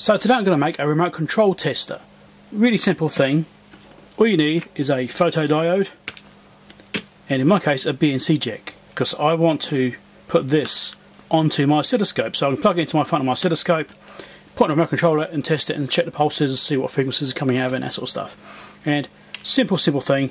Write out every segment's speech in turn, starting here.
So today I'm going to make a remote control tester. Really simple thing. All you need is a photodiode and in my case a BNC jack because I want to put this onto my oscilloscope. So I can plug it into my front of my oscilloscope, put on a remote controller and test it and check the pulses, and see what frequencies are coming out of it and that sort of stuff. And simple, simple thing.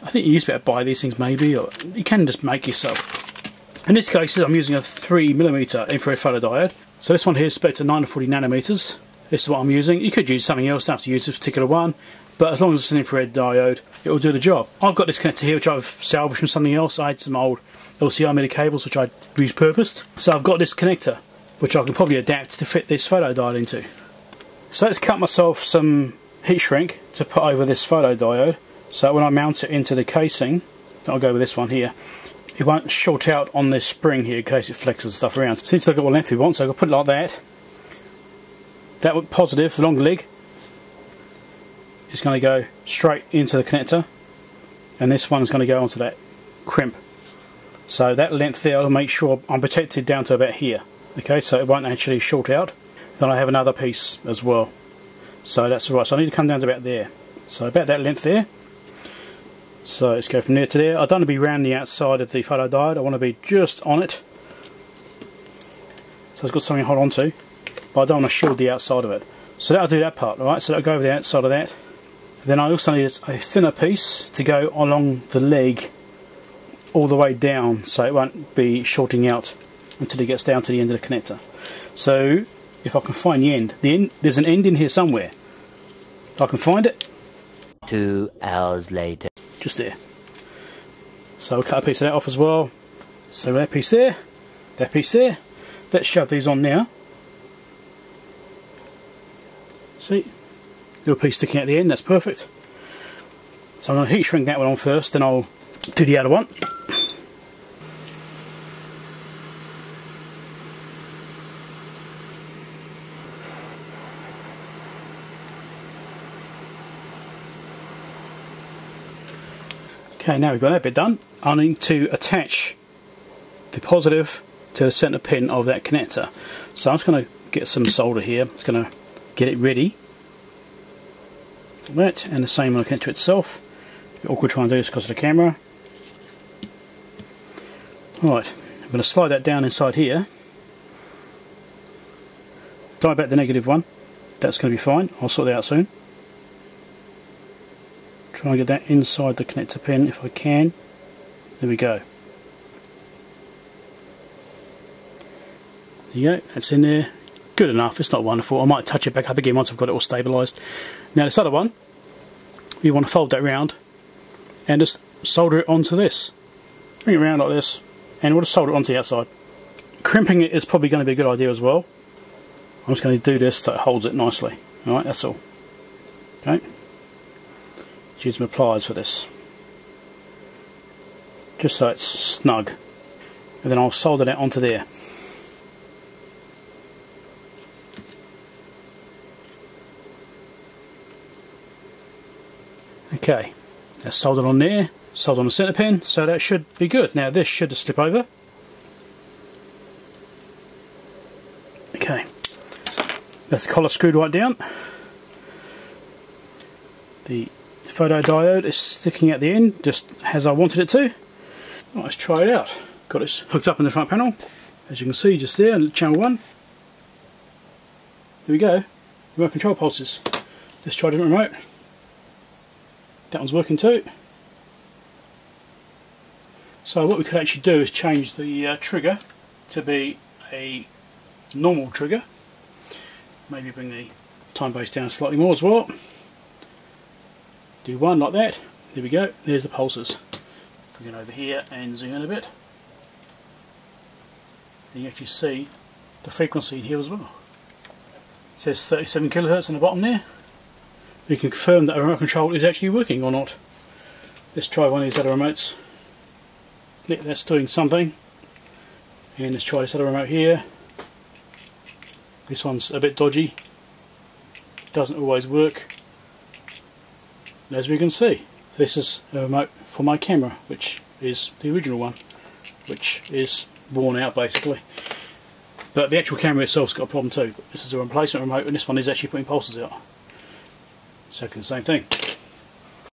I think you used to be able to buy these things maybe or you can just make yourself. In this case I'm using a 3mm infrared photodiode. So this one here is spec to 940 nanometers. This is what I'm using. You could use something else, don't have to use this particular one but as long as it's an infrared diode it will do the job. I've got this connector here which I've salvaged from something else. I had some old LCR MIDI cables which I repurposed. So I've got this connector which I can probably adapt to fit this photodiode into. So let's cut myself some heat shrink to put over this photodiode so when I mount it into the casing, I'll go with this one here, it won't short out on this spring here in case it flexes stuff around. Since look at what length we want, so I'll put it like that. That would positive, the long leg, is going to go straight into the connector. And this one is going to go onto that crimp. So that length there will make sure I'm protected down to about here okay? So it won't actually short out. Then I have another piece as well. So that's alright so I need to come down to about there. So about that length there. So let's go from there to there. I don't want to be around the outside of the photodiode I want to be just on it. So it's got something to hold on to but I don't want to shield the outside of it so that'll do that part alright so that'll go over the outside of that then I also need a thinner piece to go along the leg all the way down so it won't be shorting out until it gets down to the end of the connector. So if I can find the end, the end there's an end in here somewhere. If I can find it. Two hours later. Just there. So I'll cut a piece of that off as well. So that piece there, that piece there. Let's shove these on now. See, little piece sticking at the end, that's perfect. So I'm going to heat shrink that one on first, then I'll do the other one. Okay, now we've got that bit done. I need to attach the positive to the centre pin of that connector. So I'm just going to get some solder here. It's going to get it ready that and the same on the connector itself. Awkward trying to do this because of the camera. Right, I'm going to slide that down inside here. Die back the negative one. That's going to be fine. I'll sort that out soon. Try and get that inside the connector pin if I can. There we go. There you go, that's in there good enough. It's not wonderful. I might touch it back up again once I've got it all stabilised. Now this other one, you want to fold that round and just solder it onto this. Bring it around like this and we'll just solder it onto the outside. Crimping it is probably going to be a good idea as well. I'm just going to do this so it holds it nicely. Alright, that's all. Okay. use some pliers for this. Just so it's snug. And then I'll solder that onto there. Okay, that's soldered on there, soldered on the centre pin, so that should be good. Now this should just slip over. Okay, that's the collar screwed right down. The photodiode is sticking at the end, just as I wanted it to. Right, let's try it out. Got this hooked up in the front panel, as you can see just there, channel 1. There we go, remote control pulses. Let's try different remote. That one's working too. So what we could actually do is change the uh, trigger to be a normal trigger. Maybe bring the time base down slightly more as well. Do one like that. There we go. There's the pulses. Bring it over here and zoom in a bit. And you actually see the frequency here as well. It says 37 kilohertz on the bottom there we can confirm that our remote control is actually working or not. Let's try one of these other remotes. That's doing something. And let's try this other remote here. This one's a bit dodgy. Doesn't always work. As we can see, this is a remote for my camera, which is the original one, which is worn out basically. But the actual camera itself's got a problem too. This is a replacement remote and this one is actually putting pulses out. The same thing.